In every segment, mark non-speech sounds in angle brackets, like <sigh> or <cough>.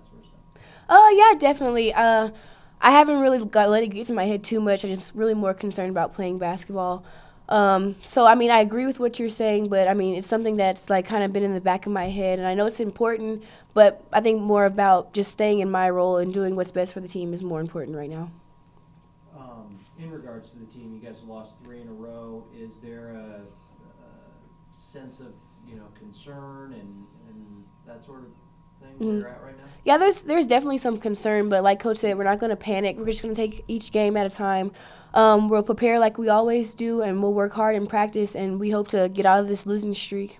that sort of stuff? Uh, yeah, definitely. Uh, I haven't really got let it get to my head too much. I'm just really more concerned about playing basketball. Um, so I mean, I agree with what you're saying, but I mean, it's something that's like kind of been in the back of my head, and I know it's important, but I think more about just staying in my role and doing what's best for the team is more important right now. Um, in regards to the team, you guys have lost three in a row. Is there a, a sense of you know concern and and that sort of thing where Mhm. you're at right now? Yeah, there's there's definitely some concern, but like Coach said, we're not going to panic. We're just going to take each game at a time. Um, we'll prepare like we always do, and we'll work hard in practice, and we hope to get out of this losing streak.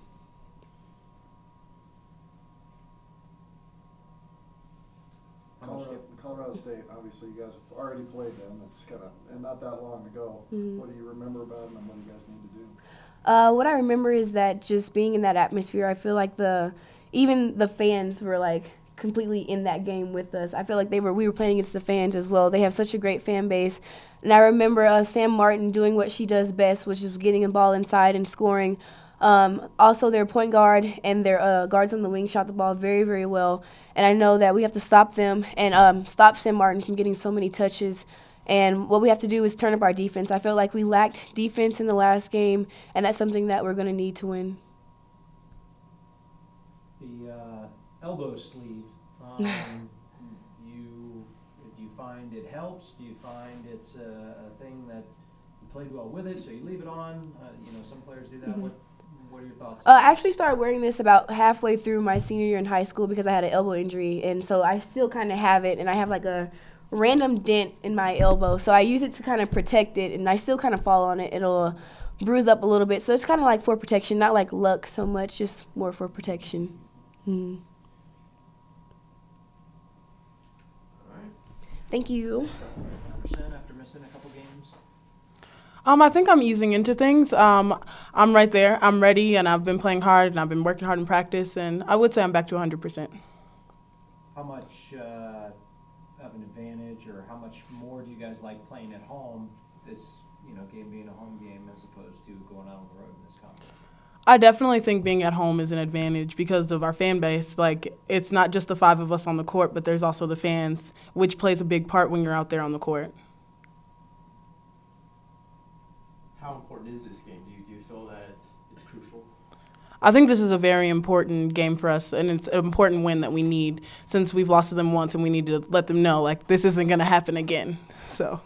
Colorado, Colorado State, obviously you guys have already played them, it's kind of, and not that long ago. Mhm. What do you remember about them and what do you guys need to do? Uh, what I remember is that just being in that atmosphere, I feel like the even the fans were like completely in that game with us. I feel like they were we were playing against the fans as well. They have such a great fan base, and I remember uh, Sam Martin doing what she does best, which is getting the ball inside and scoring. Um, also, their point guard and their uh, guards on the wing shot the ball very, very well. And I know that we have to stop them and um, stop Sam Martin from getting so many touches. And what we have to do is turn up our defense. I feel like we lacked defense in the last game, and that's something that we're going to need to win. The uh, elbow sleeve. Um, <laughs> you do you find it helps? Do you find it's a, a thing that you played well with it, so you leave it on? Uh, you know, some players do that. Mhm. What What are your thoughts? Uh, I actually started wearing this about halfway through my senior year in high school because I had an elbow injury, and so I still kind of have it, and I have like a random dent in my elbow, so I use it to kind of protect it, and I still kind of fall on it. It'll bruise up a little bit, so it's kind of like for protection, not like luck so much, just more for protection. Mm. All right. Thank you. After missing a couple games. Um, I think I'm easing into things. Um, I'm right there. I'm ready, and I've been playing hard, and I've been working hard in practice, and I would say I'm back to 100%. How much uh, of an advantage, or how much more do you guys like playing at home? This you know game being a home game as opposed to going out on the road in this conference. I definitely think being at home is an advantage because of our fan base. Like, it's not just the five of us on the court, but there's also the fans, which plays a big part when you're out there on the court. How important is this game? Do you, do you feel that it's, it's crucial? I think this is a very important game for us, and it's an important win that we need since we've lost to them once, and we need to let them know, like, this isn't going to happen again. So.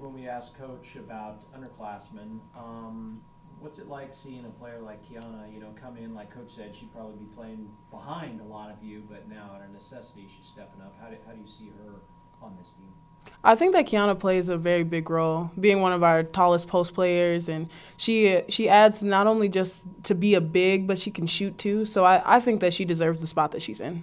When we asked Coach about underclassmen. Um, what's it like seeing a player like Kiana, you know, come in? Like Coach said, she'd probably be playing behind a lot of you, but now at a necessity, she's stepping up. How do, how do you see her on this team? I think that Kiana plays a very big role, being one of our tallest post players, and she she adds not only just to be a big, but she can shoot too. So I, I think that she deserves the spot that she's in.